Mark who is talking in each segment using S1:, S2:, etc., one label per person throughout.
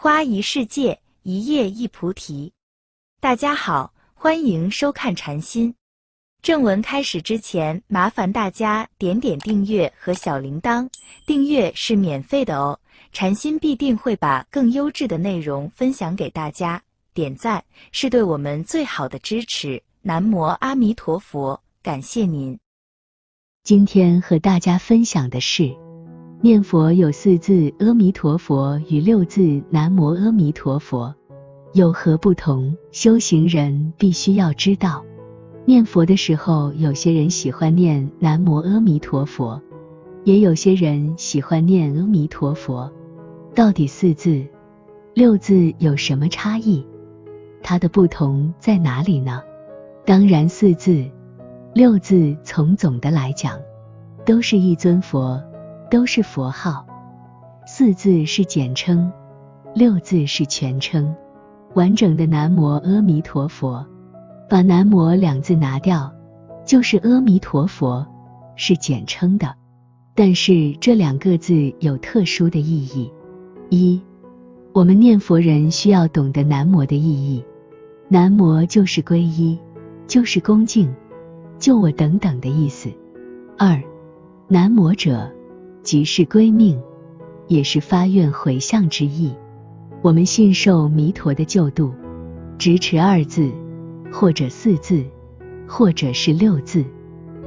S1: 花一世界，一叶一菩提。大家好，欢迎收看禅心。正文开始之前，麻烦大家点点订阅和小铃铛，订阅是免费的哦。禅心必定会把更优质的内容分享给大家，点赞是对我们最好的支持。南无阿弥陀佛，感谢您。
S2: 今天和大家分享的是，念佛有四字阿弥陀佛与六字南无阿弥陀佛有何不同？修行人必须要知道。念佛的时候，有些人喜欢念南无阿弥陀佛，也有些人喜欢念阿弥陀佛。到底四字、六字有什么差异？它的不同在哪里呢？当然，四字、六字从总的来讲，都是一尊佛，都是佛号。四字是简称，六字是全称。完整的南无阿弥陀佛。把“南无”两字拿掉，就是阿弥陀佛，是简称的。但是这两个字有特殊的意义。一，我们念佛人需要懂得“南无”的意义。南无就是皈依，就是恭敬，救我等等的意思。二，南无者，即是归命，也是发愿回向之意。我们信受弥陀的救度，直持二字。或者四字，或者是六字，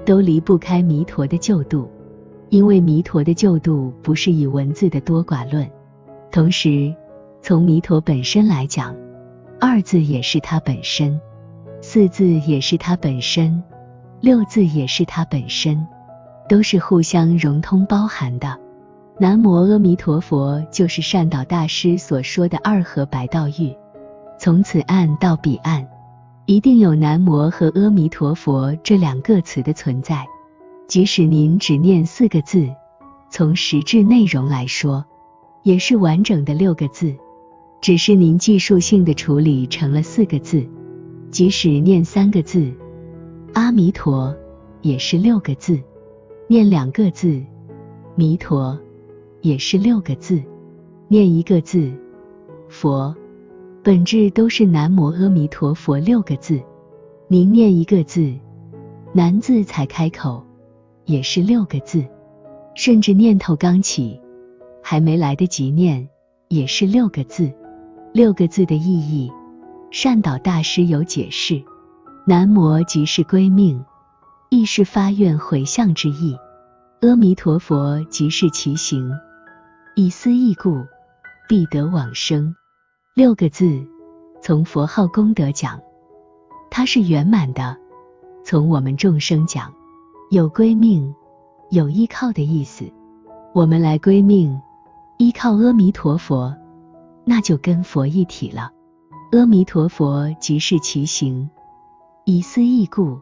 S2: 都离不开弥陀的救度，因为弥陀的救度不是以文字的多寡论。同时，从弥陀本身来讲，二字也是他本身，四字也是他本身，六字也是他本身，都是互相融通包含的。南无阿弥陀佛就是善导大师所说的二合白道域，从此岸到彼岸。一定有南无和阿弥陀佛这两个词的存在，即使您只念四个字，从实质内容来说，也是完整的六个字，只是您技术性的处理成了四个字。即使念三个字，阿弥陀也是六个字；念两个字，弥陀也是六个字；念一个字，佛。本质都是南无阿弥陀佛六个字，您念一个字，南字才开口，也是六个字，甚至念头刚起，还没来得及念，也是六个字。六个字的意义，善导大师有解释：南无即是归命，亦是发愿回向之意；阿弥陀佛即是其行，以思义故，必得往生。六个字，从佛号功德讲，它是圆满的；从我们众生讲，有归命、有依靠的意思。我们来归命，依靠阿弥陀佛，那就跟佛一体了。阿弥陀佛即是其行，以思义故，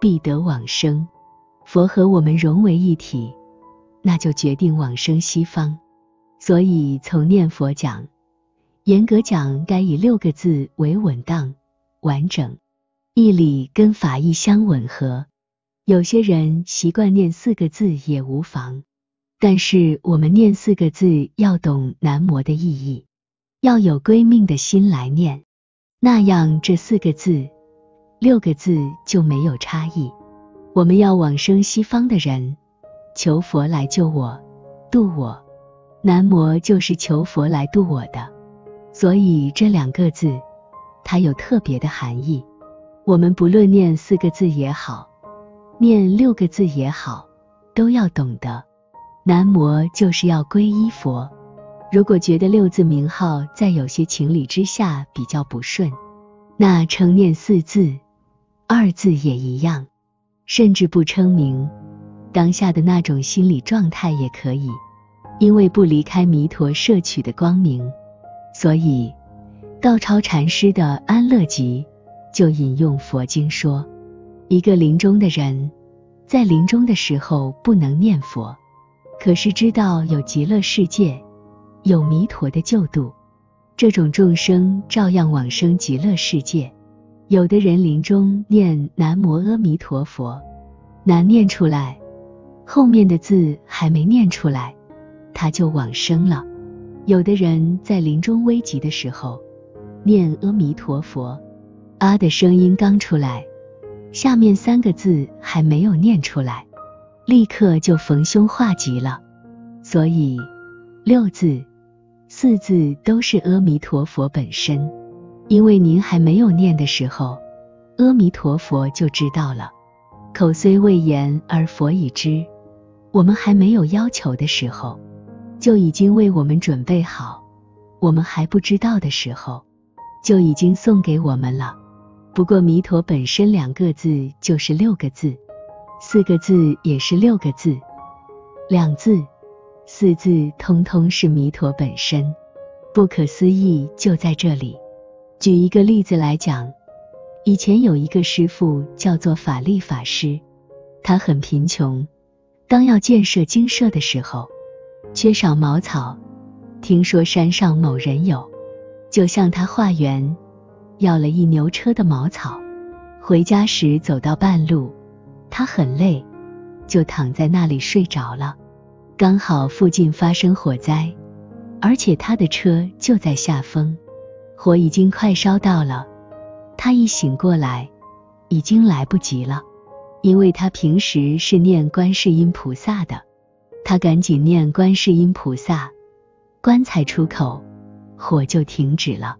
S2: 必得往生。佛和我们融为一体，那就决定往生西方。所以从念佛讲。严格讲，该以六个字为稳当、完整，义理跟法义相吻合。有些人习惯念四个字也无妨，但是我们念四个字要懂南无的意义，要有归命的心来念，那样这四个字、六个字就没有差异。我们要往生西方的人，求佛来救我、度我，南无就是求佛来度我的。所以这两个字，它有特别的含义。我们不论念四个字也好，念六个字也好，都要懂得。南无就是要皈依佛。如果觉得六字名号在有些情理之下比较不顺，那称念四字、二字也一样，甚至不称名，当下的那种心理状态也可以，因为不离开弥陀摄取的光明。所以，道超禅师的《安乐集》就引用佛经说，一个临终的人，在临终的时候不能念佛，可是知道有极乐世界，有弥陀的救度，这种众生照样往生极乐世界。有的人临终念南无阿弥陀佛，难念出来，后面的字还没念出来，他就往生了。有的人在临终危急的时候念阿弥陀佛，啊的声音刚出来，下面三个字还没有念出来，立刻就逢凶化吉了。所以六字、四字都是阿弥陀佛本身，因为您还没有念的时候，阿弥陀佛就知道了。口虽未言而佛已知，我们还没有要求的时候，就已经为我们准备好；我们还不知道的时候，就已经送给我们了。不过弥陀本身两个字就是六个字，四个字也是六个字，两字、四字通通是弥陀本身。不可思议就在这里。举一个例子来讲。以前有一个师傅叫做法力法师，他很贫穷，当要建设精舍的时候，缺少茅草。听说山上某人有，就向他化缘，要了一牛车的茅草。回家时走到半路，他很累，就躺在那里睡着了。刚好附近发生火灾，而且他的车就在下风，火已经快烧到了。他一醒过来，已经来不及了，因为他平时是念观世音菩萨的，他赶紧念观世音菩萨，棺材出口，火就停止了。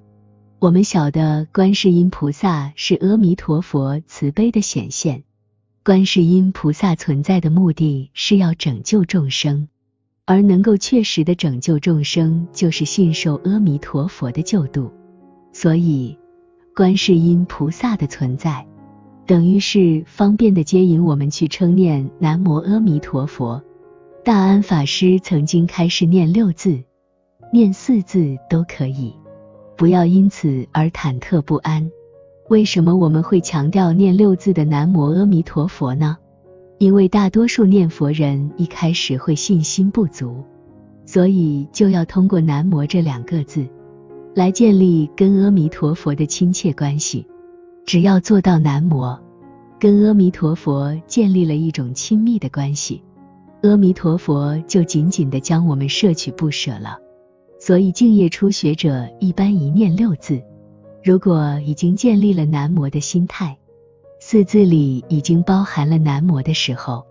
S2: 我们晓得观世音菩萨是阿弥陀佛慈悲的显现，观世音菩萨存在的目的是要拯救众生，而能够确实的拯救众生，就是信受阿弥陀佛的救度，所以。观世音菩萨的存在，等于是方便的接引我们去称念南无阿弥陀佛。大安法师曾经开示念六字，念四字都可以，不要因此而忐忑不安。为什么我们会强调念六字的南无阿弥陀佛呢？因为大多数念佛人一开始会信心不足，所以就要通过南无这两个字。来建立跟阿弥陀佛的亲切关系，只要做到南无，跟阿弥陀佛建立了一种亲密的关系，阿弥陀佛就紧紧的将我们摄取不舍了。所以敬业初学者一般一念六字，如果已经建立了南无的心态，四字里已经包含了南无的时候，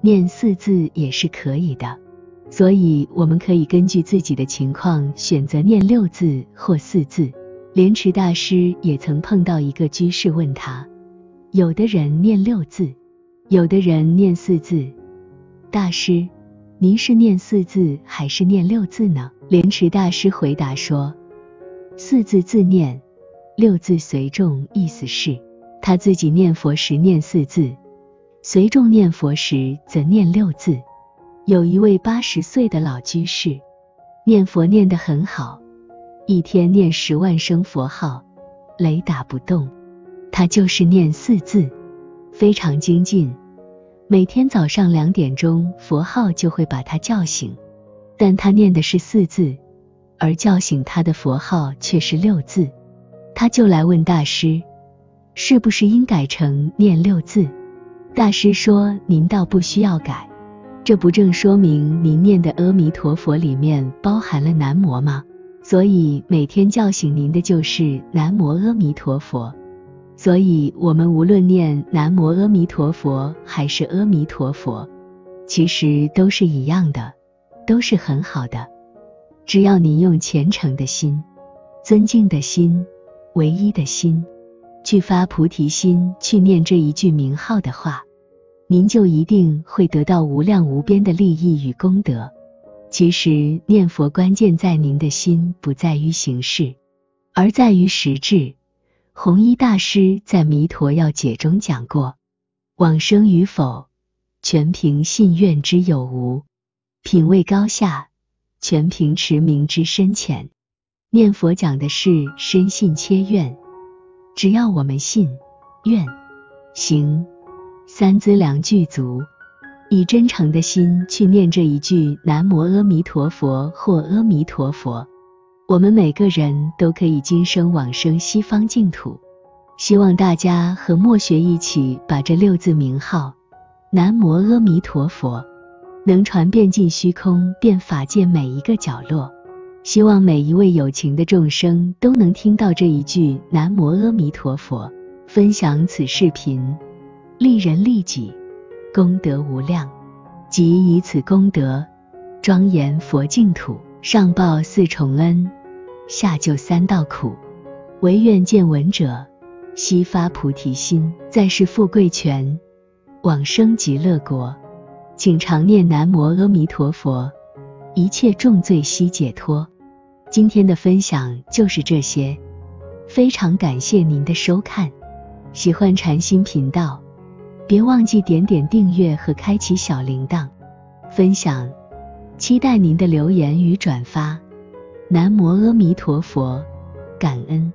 S2: 念四字也是可以的。所以，我们可以根据自己的情况选择念六字或四字。莲池大师也曾碰到一个居士问他：有的人念六字，有的人念四字。大师，您是念四字还是念六字呢？莲池大师回答说：四字自念，六字随众。意思是，他自己念佛时念四字，随众念佛时则念六字。有一位八十岁的老居士，念佛念得很好，一天念十万声佛号，雷打不动。他就是念四字，非常精进。每天早上两点钟，佛号就会把他叫醒，但他念的是四字，而叫醒他的佛号却是六字。他就来问大师，是不是应改成念六字？大师说：“您倒不需要改。”这不正说明您念的阿弥陀佛里面包含了南无吗？所以每天叫醒您的就是南无阿弥陀佛。所以我们无论念南无阿弥陀佛还是阿弥陀佛，其实都是一样的，都是很好的。只要您用虔诚的心、尊敬的心、唯一的心，去发菩提心，去念这一句名号的话。您就一定会得到无量无边的利益与功德。其实念佛关键在您的心，不在于形式，而在于实质。弘一大师在《弥陀要解》中讲过：往生与否，全凭信愿之有无；品位高下，全凭持名之深浅。念佛讲的是深信切愿，只要我们信、愿、行。三资粮具足，以真诚的心去念这一句南无阿弥陀佛或阿弥陀佛，我们每个人都可以今生往生西方净土。希望大家和墨学一起把这六字名号南无阿弥陀佛能传遍尽虚空，遍法界每一个角落。希望每一位有情的众生都能听到这一句南无阿弥陀佛，分享此视频，利人利己，功德无量。即以此功德，庄严佛净土，上报四重恩，下救三道苦。唯愿见闻者，悉发菩提心，在世富贵全，往生极乐国。请常念南无阿弥陀佛，一切重罪悉解脱。今天的分享就是这些，非常感谢您的收看。喜欢禅心频道，别忘记点点订阅和开启小铃铛。分享，期待您的留言与转发。南无阿弥陀佛，感恩。